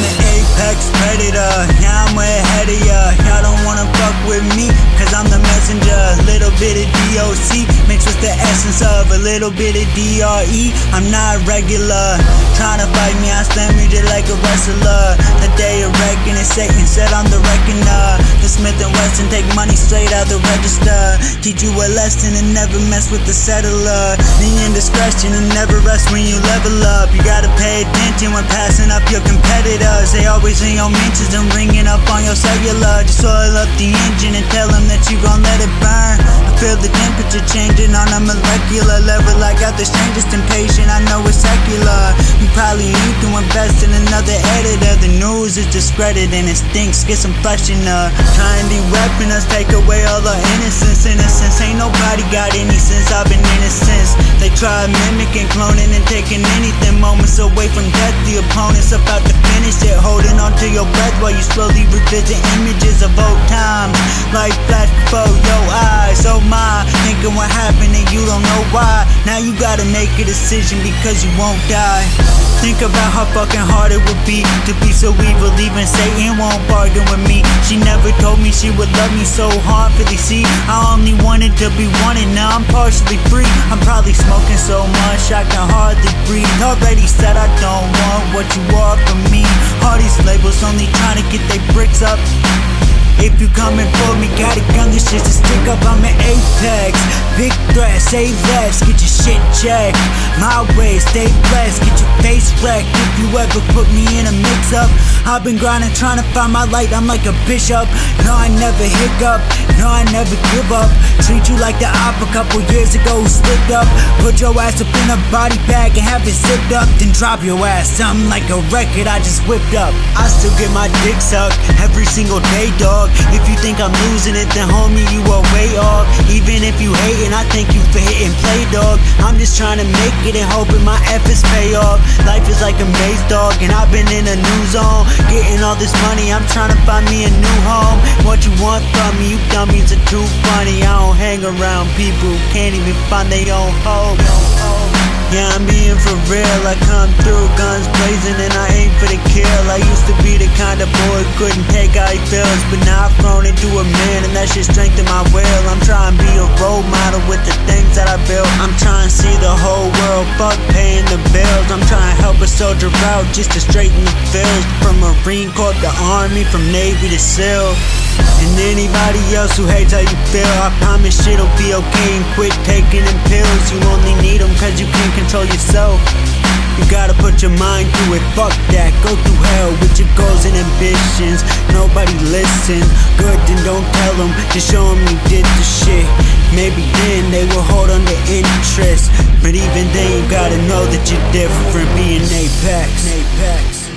Apex predator, yeah, I'm way ahead of ya. Y'all don't wanna fuck with me, cause I'm the messenger. Little bit of DOC mixed with the essence of a little bit of DRE. I'm not regular. Trying to fight me, I stand me just like a wrestler. The day of reckoning, Satan said I'm the reckoner. The Smith and Wesson take money straight out the register. Teach you a lesson and never mess with the settler. The indiscretion and never rest when you level up. You gotta pay attention when passing up your competitors. They always in your mentions and ringing up on your cellular. Just oil up the engine and tell them that you gon' let it burn. I feel the temperature changing on a molecular level. I got the strangest impatient, I know it's secular. You probably need to invest in another editor. The news is discredited it stinks. Get some flushing up. Try and de-weapon us, take away all our innocence. Innocence ain't nobody got any sense. I've been innocent. Try mimicking, cloning, and taking anything. Moments away from death. The opponent's about to finish it. Holding on to your breath while you slowly revisit images of old times. Life flash before your eyes. Oh my, thinking what happened you don't know why. Now you gotta make a decision because you won't die. Think about how fucking hard it would be to be so evil, even Satan won't bargain with me. She never told me she would love me so harmfully. See, I only wanted to be wanted, now I'm partially free. I'm probably smoking so much I can hardly breathe. Already said I don't want what you are from me. All these labels only trying to get their bricks up. If you coming for me, got a gun, this shit's a stick up, I'm an apex. Big threat, say less, get your shit checked. My stay blessed, get your face wrecked. If you ever put me in a mix up, I've been grinding, trying to find my light, I'm like a bishop. No, I never hiccup, no, I never give up. Treat you like the op a couple years ago, slipped up. Put your ass up in a body bag and have it zipped up, then drop your ass. Something like a record I just whipped up. I still get my dick sucked every single day, dog. If you think I'm losing it, then homie, you are way off. Even if you hating, I think you for hitting play, dog. I'm just trying to make it and hoping my efforts pay off. Life is like a maze, dog, and I've been in a new zone. Getting all this money, I'm trying to find me a new home. What you want from me, you dummies are too funny. I don't hang around people who can't even find their own home. Yeah, I'm being for real. I come through, guns blazing, and I aim for the kill. I used to be the kind of boy who couldn't take how he feels, but now I've grown into a man, and that shit strengthened my will. I'm trying to be a role model with the things that I built. I'm trying to see the whole world, fuck soldier out just to straighten the fields. From Marine Corps to Army, from Navy to SEAL. And anybody else who hates how you feel, I promise shit'll be okay and quit taking them pills. You only need them cause you can't control yourself. You gotta put your mind to it, fuck that. Go through hell with your goals and ambitions. Nobody listen, good then don't tell them. Just show them you did the shit. Maybe then they will hold on to interest. But even they you gotta know that you're different, being Apex. Apex.